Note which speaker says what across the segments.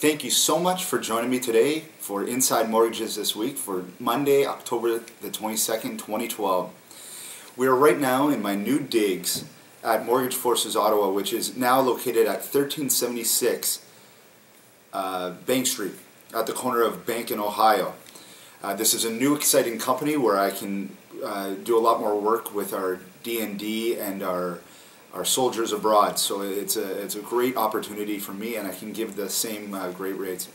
Speaker 1: Thank you so much for joining me today for Inside Mortgages this week for Monday, October the 22nd, 2012. We are right now in my new digs at Mortgage Forces Ottawa, which is now located at 1376 uh, Bank Street at the corner of Bank and Ohio. Uh, this is a new exciting company where I can uh, do a lot more work with our DND and our our soldiers abroad. So it's a, it's a great opportunity for me and I can give the same uh, great rates.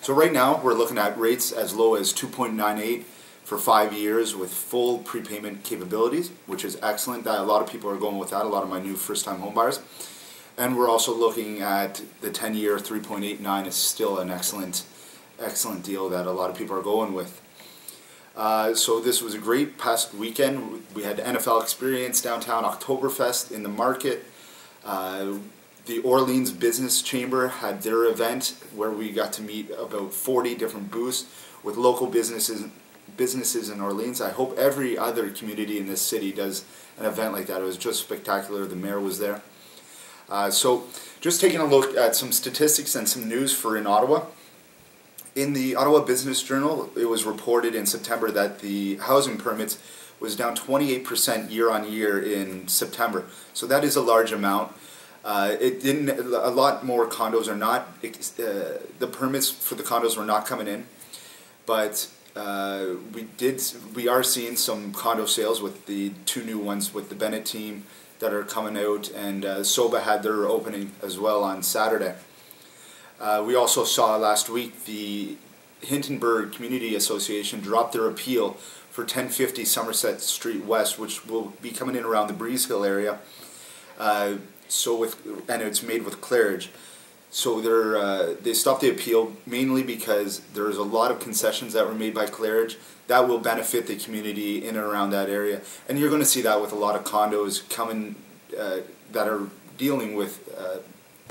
Speaker 1: So right now we're looking at rates as low as 2.98 for five years with full prepayment capabilities, which is excellent. That a lot of people are going with that, a lot of my new first-time homebuyers. And we're also looking at the 10-year 3.89 is still an excellent, excellent deal that a lot of people are going with. Uh, so this was a great past weekend. We had NFL Experience downtown, Oktoberfest in the market. Uh, the Orleans Business Chamber had their event where we got to meet about 40 different booths with local businesses businesses in Orleans. I hope every other community in this city does an event like that. It was just spectacular. The mayor was there. Uh, so just taking a look at some statistics and some news for in Ottawa. In the Ottawa Business Journal, it was reported in September that the housing permits was down 28% year on year in September. So that is a large amount. Uh, it didn't. A lot more condos are not. Uh, the permits for the condos were not coming in, but uh, we did. We are seeing some condo sales with the two new ones with the Bennett team that are coming out, and uh, Soba had their opening as well on Saturday. Uh, we also saw last week the Hintonburg Community Association drop their appeal for 1050 Somerset Street West, which will be coming in around the Breezehill area. Uh, so with and it's made with Claridge. So they're uh, they stopped the appeal mainly because there's a lot of concessions that were made by Claridge that will benefit the community in and around that area, and you're going to see that with a lot of condos coming uh, that are dealing with uh,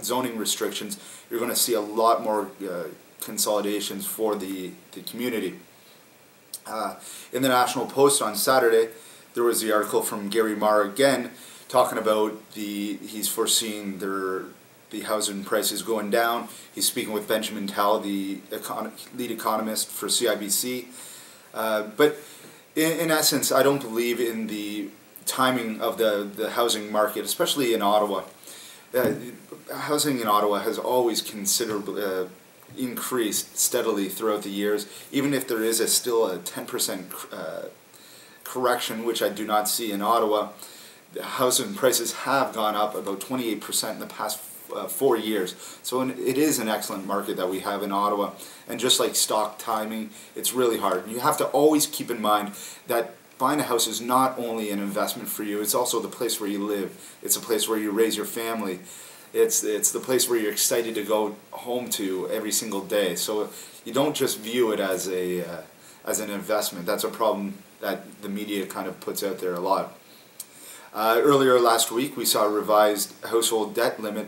Speaker 1: zoning restrictions, you're going to see a lot more uh, consolidations for the, the community. Uh, in the National Post on Saturday, there was the article from Garry Marr again talking about the he's foreseeing their the housing prices going down. He's speaking with Benjamin Tal, the econ lead economist for CIBC. Uh, but in, in essence, I don't believe in the timing of the, the housing market, especially in Ottawa. Uh, housing in Ottawa has always considerably uh, increased steadily throughout the years, even if there is a still a 10% uh, correction, which I do not see in Ottawa. Housing prices have gone up about 28% in the past uh, four years. So it is an excellent market that we have in Ottawa. And just like stock timing, it's really hard. You have to always keep in mind that buying a house is not only an investment for you, it's also the place where you live. It's a place where you raise your family. It's, it's the place where you're excited to go home to every single day. So you don't just view it as, a, uh, as an investment. That's a problem that the media kind of puts out there a lot. Uh, earlier last week, we saw a revised household debt limit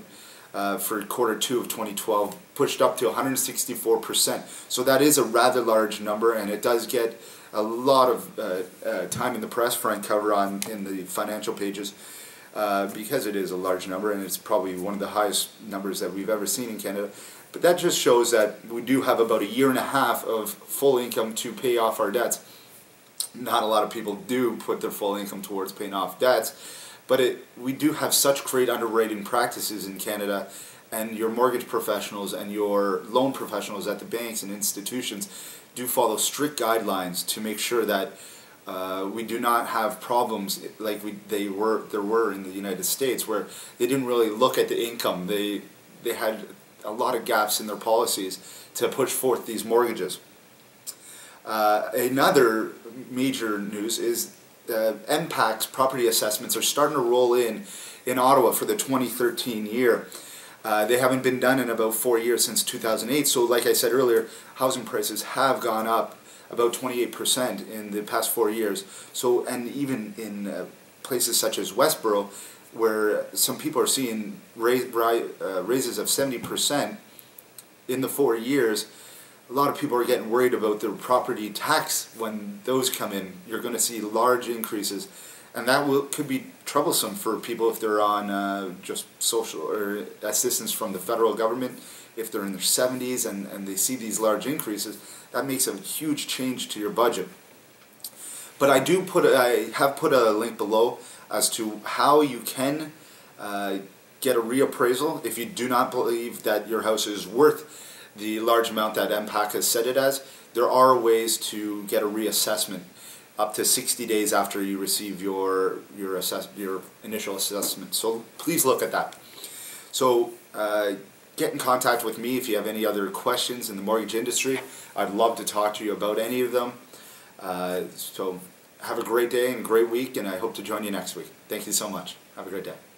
Speaker 1: uh, for quarter two of 2012 pushed up to 164%. So that is a rather large number, and it does get a lot of uh, uh, time in the press for cover on in the financial pages uh, because it is a large number and it's probably one of the highest numbers that we've ever seen in Canada. But that just shows that we do have about a year and a half of full income to pay off our debts. Not a lot of people do put their full income towards paying off debts, but it, we do have such great underwriting practices in Canada and your mortgage professionals and your loan professionals at the banks and institutions do follow strict guidelines to make sure that uh, we do not have problems like we they were there were in the United States where they didn't really look at the income. They they had a lot of gaps in their policies to push forth these mortgages. Uh, another major news is uh, MPAC's property assessments are starting to roll in in Ottawa for the 2013 year. Uh, they haven't been done in about four years since 2008. So, like I said earlier, housing prices have gone up about 28% in the past four years. So, and even in uh, places such as Westboro, where some people are seeing raise, uh, raises of 70% in the four years, a lot of people are getting worried about their property tax when those come in. You're going to see large increases and that will could be troublesome for people if they're on uh, just social or assistance from the federal government. If they're in their 70s and, and they see these large increases, that makes a huge change to your budget. But I do put I have put a link below as to how you can uh, get a reappraisal if you do not believe that your house is worth the large amount that MPAC has set it as. There are ways to get a reassessment up to 60 days after you receive your your assess your initial assessment. So please look at that. So uh, get in contact with me if you have any other questions in the mortgage industry. I'd love to talk to you about any of them. Uh, so have a great day and great week, and I hope to join you next week. Thank you so much. Have a great day.